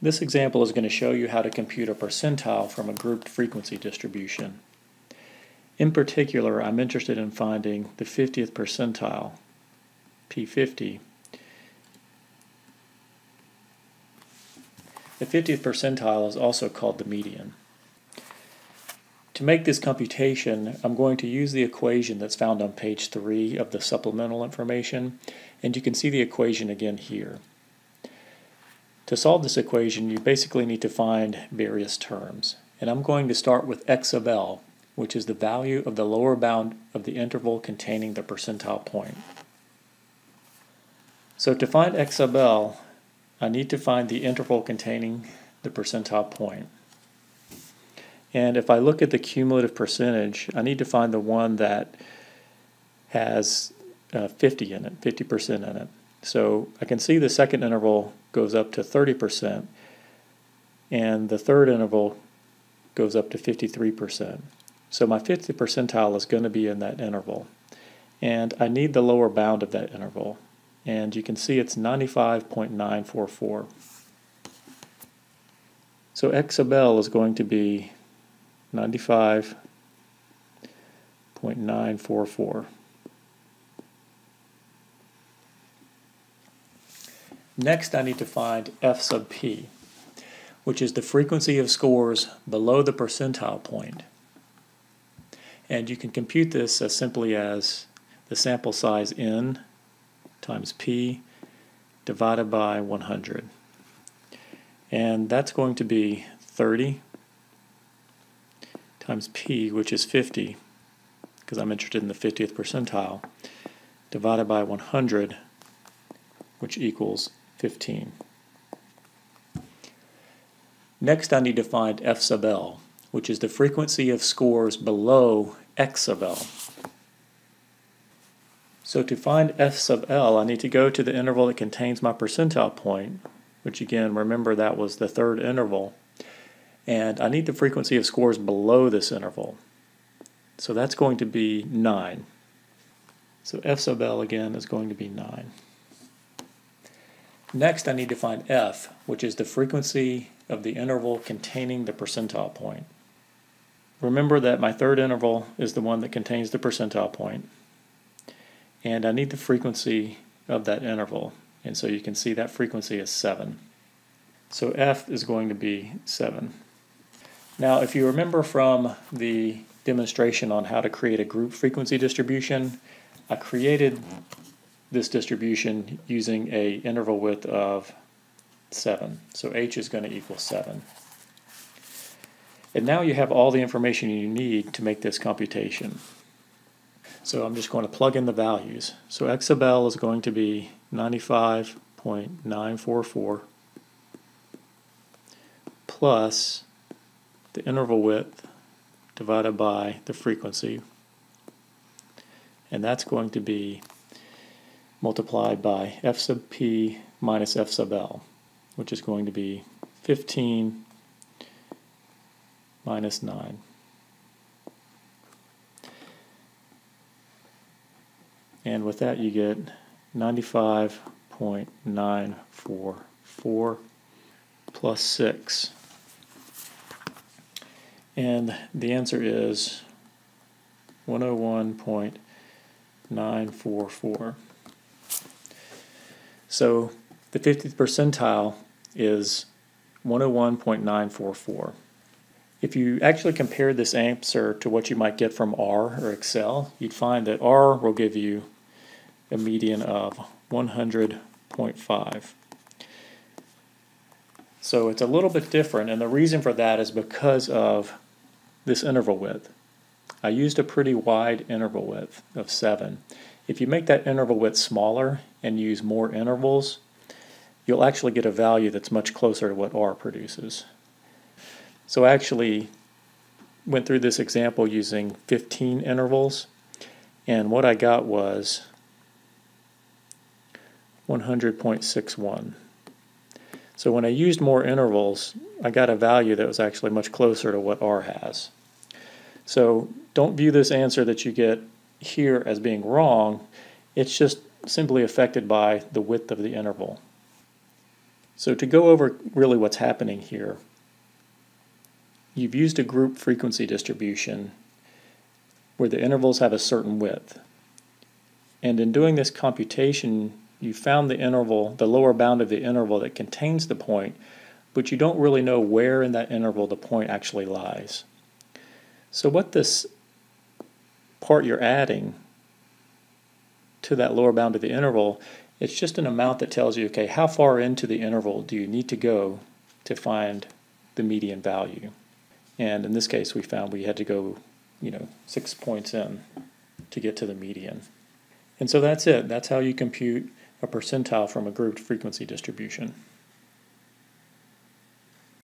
This example is going to show you how to compute a percentile from a grouped frequency distribution. In particular, I'm interested in finding the 50th percentile, P50. The 50th percentile is also called the median. To make this computation, I'm going to use the equation that's found on page 3 of the supplemental information, and you can see the equation again here. To solve this equation, you basically need to find various terms. And I'm going to start with x of L, which is the value of the lower bound of the interval containing the percentile point. So to find x sub L, I need to find the interval containing the percentile point. And if I look at the cumulative percentage, I need to find the one that has uh, 50 in it, 50% in it. So I can see the second interval goes up to 30%, and the third interval goes up to 53%. So my 50th percentile is going to be in that interval. And I need the lower bound of that interval. And you can see it's 95.944. So x sub L is going to be 95.944. Next, I need to find f sub p, which is the frequency of scores below the percentile point. And you can compute this as simply as the sample size n times p divided by 100. And that's going to be 30 times p, which is 50, because I'm interested in the 50th percentile, divided by 100, which equals 15. Next I need to find f sub L, which is the frequency of scores below x sub L. So to find f sub L, I need to go to the interval that contains my percentile point, which again, remember that was the third interval, and I need the frequency of scores below this interval. So that's going to be 9. So f sub L again is going to be 9. Next, I need to find f, which is the frequency of the interval containing the percentile point. Remember that my third interval is the one that contains the percentile point, and I need the frequency of that interval, and so you can see that frequency is 7. So f is going to be 7. Now, if you remember from the demonstration on how to create a group frequency distribution, I created this distribution using a interval width of 7. So h is going to equal 7. And now you have all the information you need to make this computation. So I'm just going to plug in the values. So x sub L is going to be 95.944 plus the interval width divided by the frequency. And that's going to be multiplied by f sub p minus f sub l, which is going to be 15 minus 9. And with that you get 95.944 plus 6. And the answer is 101.944. So the 50th percentile is 101.944. If you actually compare this answer to what you might get from R or Excel, you'd find that R will give you a median of 100.5. So it's a little bit different, and the reason for that is because of this interval width. I used a pretty wide interval width of 7. If you make that interval width smaller and use more intervals, you'll actually get a value that's much closer to what R produces. So I actually went through this example using 15 intervals, and what I got was 100.61. So when I used more intervals, I got a value that was actually much closer to what R has. So don't view this answer that you get here as being wrong. It's just simply affected by the width of the interval. So to go over really what's happening here, you've used a group frequency distribution where the intervals have a certain width. And in doing this computation, you found the interval, the lower bound of the interval that contains the point, but you don't really know where in that interval the point actually lies. So what this part you're adding to that lower bound of the interval, it's just an amount that tells you, okay, how far into the interval do you need to go to find the median value? And in this case, we found we had to go, you know, six points in to get to the median. And so that's it. That's how you compute a percentile from a grouped frequency distribution.